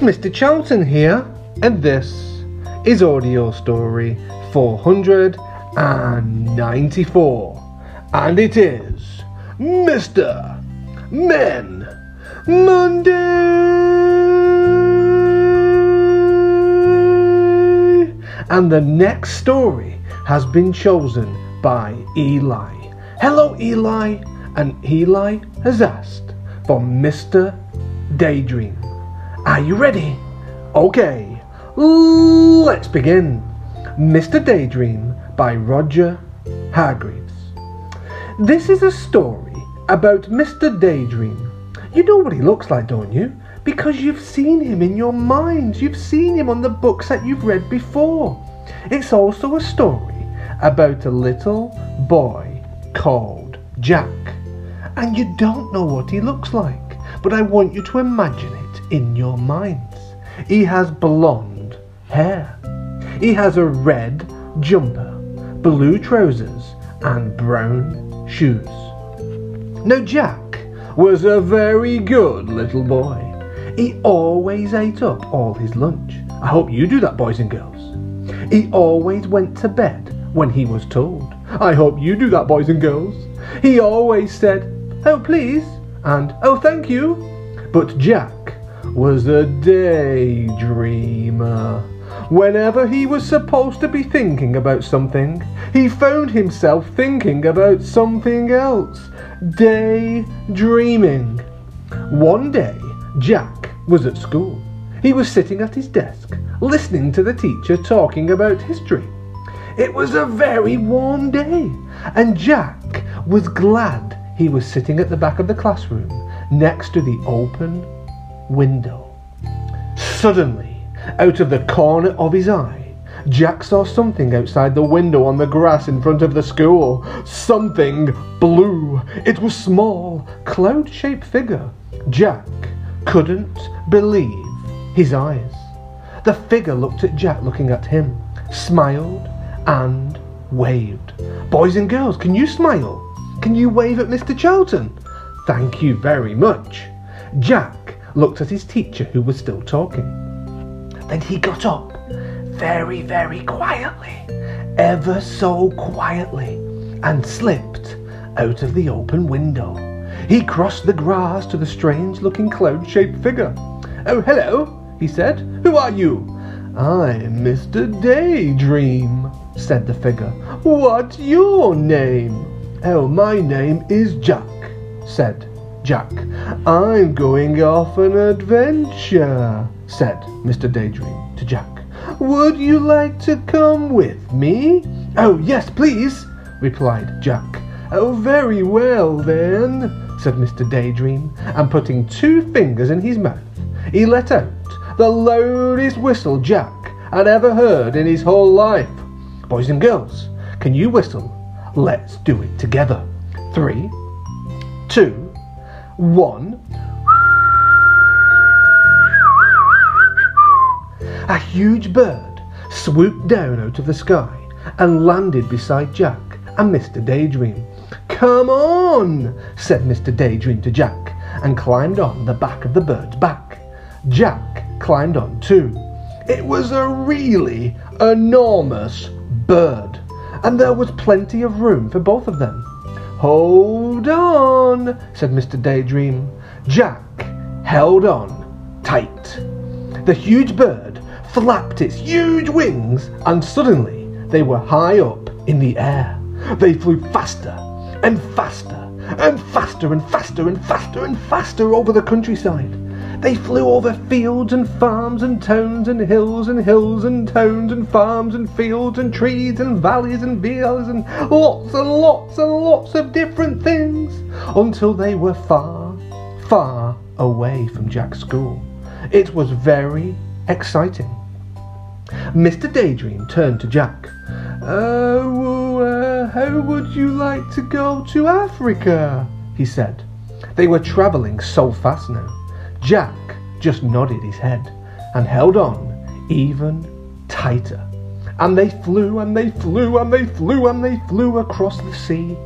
It's Mr. Charlton here, and this is audio story 494. And it is Mr. Men Monday! And the next story has been chosen by Eli. Hello, Eli! And Eli has asked for Mr. Daydream. Are you ready? Okay, let's begin. Mr. Daydream by Roger Hargreaves. This is a story about Mr. Daydream. You know what he looks like, don't you? Because you've seen him in your minds. You've seen him on the books that you've read before. It's also a story about a little boy called Jack. And you don't know what he looks like but I want you to imagine it in your minds. He has blonde hair. He has a red jumper, blue trousers, and brown shoes. Now, Jack was a very good little boy. He always ate up all his lunch. I hope you do that, boys and girls. He always went to bed when he was told. I hope you do that, boys and girls. He always said, Oh, please, and oh, thank you. But Jack was a daydreamer. Whenever he was supposed to be thinking about something, he found himself thinking about something else. Daydreaming. One day, Jack was at school. He was sitting at his desk, listening to the teacher talking about history. It was a very warm day, and Jack was glad he was sitting at the back of the classroom next to the open window. Suddenly, out of the corner of his eye, Jack saw something outside the window on the grass in front of the school. Something blue. It was small, cloud-shaped figure. Jack couldn't believe his eyes. The figure looked at Jack looking at him, smiled and waved. Boys and girls, can you smile? Can you wave at Mr. Charlton? Thank you very much. Jack looked at his teacher who was still talking. Then he got up, very, very quietly, ever so quietly, and slipped out of the open window. He crossed the grass to the strange looking cloud shaped figure. Oh, hello, he said. Who are you? I'm Mr. Daydream, said the figure. What's your name? Oh, my name is Jack, said Jack. I'm going off an adventure, said Mr. Daydream to Jack. Would you like to come with me? Oh, yes, please, replied Jack. Oh, very well then, said Mr. Daydream, and putting two fingers in his mouth, he let out the loudest whistle Jack had ever heard in his whole life. Boys and girls, can you whistle Let's do it together. Three, two, one. A huge bird swooped down out of the sky and landed beside Jack and Mr. Daydream. Come on, said Mr. Daydream to Jack and climbed on the back of the bird's back. Jack climbed on too. It was a really enormous bird and there was plenty of room for both of them. Hold on, said Mr. Daydream. Jack held on tight. The huge bird flapped its huge wings, and suddenly they were high up in the air. They flew faster and faster and faster and faster and faster and faster over the countryside. They flew over fields and farms and towns and hills and hills and towns and farms and fields and trees and valleys and vales and lots and lots and lots of different things until they were far, far away from Jack's school. It was very exciting. Mr. Daydream turned to Jack. Oh, uh, how would you like to go to Africa? he said. They were travelling so fast now Jack just nodded his head and held on even tighter. And they flew and they flew and they flew and they flew across the sea.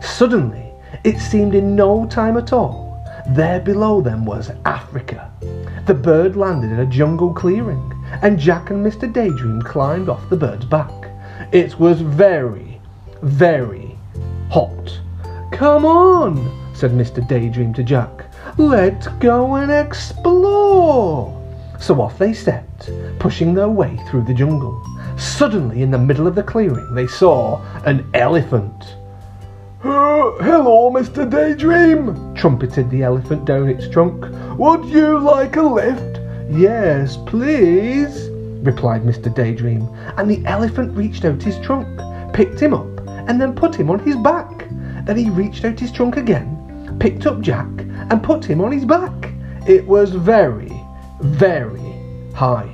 Suddenly, it seemed in no time at all, there below them was Africa. the bird landed in a jungle clearing, and Jack and Mr. Daydream climbed off the bird's back. It was very, very hot. Come on, said Mr. Daydream to Jack. Let's go and explore. So off they set, pushing their way through the jungle. Suddenly, in the middle of the clearing, they saw an elephant. Uh, hello, Mr. Daydream, trumpeted the elephant down its trunk. Would you like a lift? Yes, please, replied Mr. Daydream, and the elephant reached out his trunk, picked him up, and then put him on his back. Then he reached out his trunk again, picked up Jack, and put him on his back. It was very, very high.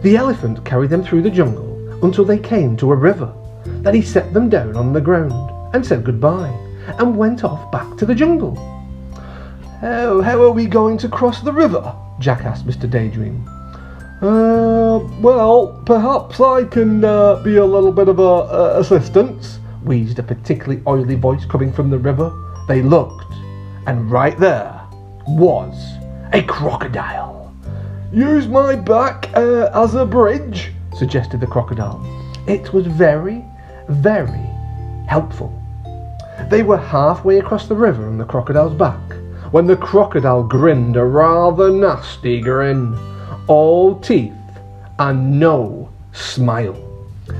The elephant carried them through the jungle until they came to a river. Then he set them down on the ground and said goodbye and went off back to the jungle. How, how are we going to cross the river? Jack asked Mr. Daydream. Uh, well, perhaps I can uh, be a little bit of a, uh, assistance, wheezed a particularly oily voice coming from the river. They looked, and right there was a crocodile. Use my back uh, as a bridge, suggested the crocodile. It was very, very helpful. They were halfway across the river on the crocodile's back when the crocodile grinned a rather nasty grin, all teeth and no smile.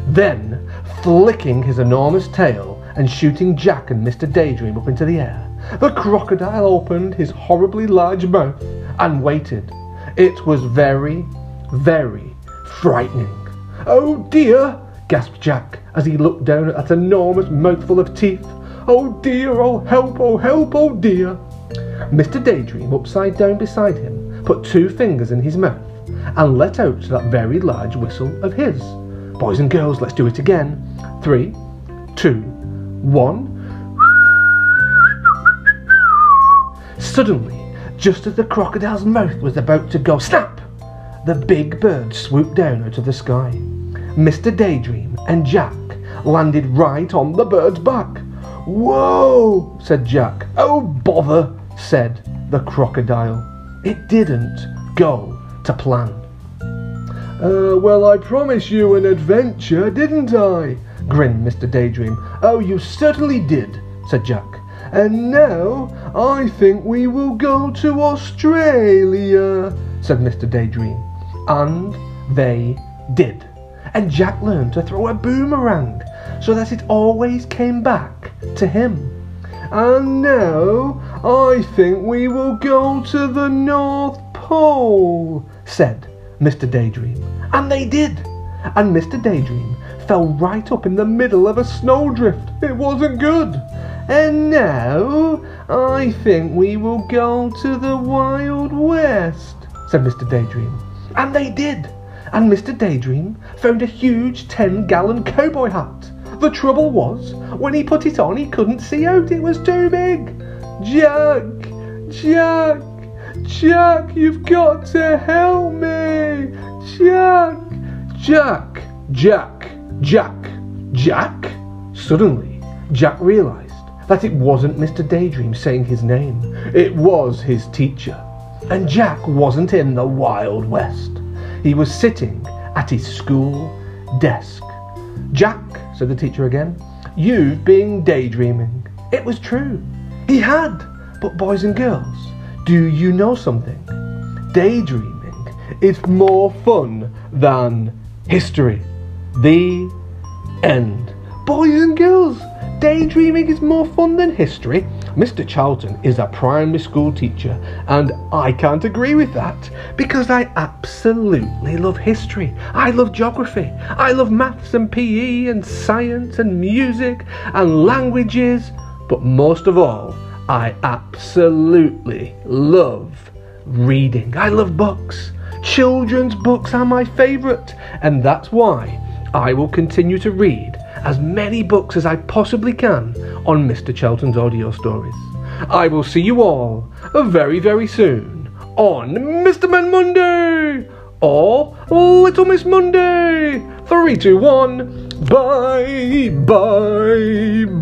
Then, flicking his enormous tail and shooting Jack and Mr. Daydream up into the air, the crocodile opened his horribly large mouth and waited. It was very, very frightening. Oh dear, gasped Jack as he looked down at that enormous mouthful of teeth. Oh dear, oh help, oh help, oh dear. Mr. Daydream, upside down beside him, put two fingers in his mouth and let out that very large whistle of his. Boys and girls, let's do it again. Three, two, one. Suddenly, just as the crocodile's mouth was about to go snap, the big bird swooped down out of the sky. Mr. Daydream and Jack landed right on the bird's back. Whoa, said Jack. Oh, bother, said the crocodile. It didn't go to plan. Uh, well, I promised you an adventure, didn't I? grinned Mr. Daydream. Oh, you certainly did, said Jack. And now I think we will go to Australia, said Mr. Daydream. And they did. And Jack learned to throw a boomerang so that it always came back to him. And now I think we will go to the North Pole, said Mr. Daydream. And they did. And Mr. Daydream fell right up in the middle of a snowdrift. It wasn't good. And now I think we will go to the Wild West, said Mr. Daydream. And they did. And Mr. Daydream found a huge 10 gallon cowboy hat. The trouble was, when he put it on, he couldn't see out. It was too big. Jack! Jack! Jack, you've got to help me! Jack! Jack! Jack! Jack! Jack! Suddenly, Jack realized that it wasn't Mr. Daydream saying his name. It was his teacher. And Jack wasn't in the Wild West. He was sitting at his school desk. Jack, said the teacher again, you've been daydreaming. It was true. He had. But boys and girls, do you know something? Daydreaming is more fun than history. The end. Boys and girls, daydreaming is more fun than history. Mr. Charlton is a primary school teacher, and I can't agree with that because I absolutely love history. I love geography. I love maths and PE and science and music and languages. But most of all, I absolutely love reading. I love books. Children's books are my favourite, and that's why I will continue to read as many books as I possibly can on Mr. Charlton's audio stories. I will see you all very, very soon on Mr. Man Monday or Little Miss Monday. Three, two, one. Bye, bye.